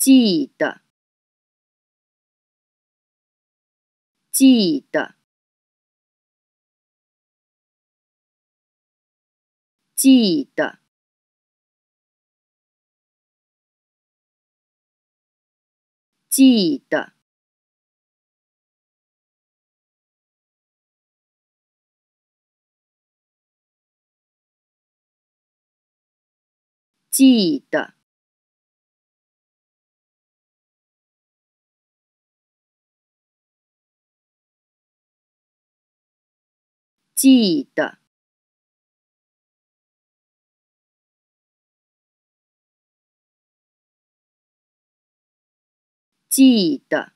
记得，记得，记得，记得，记得。记得，记得。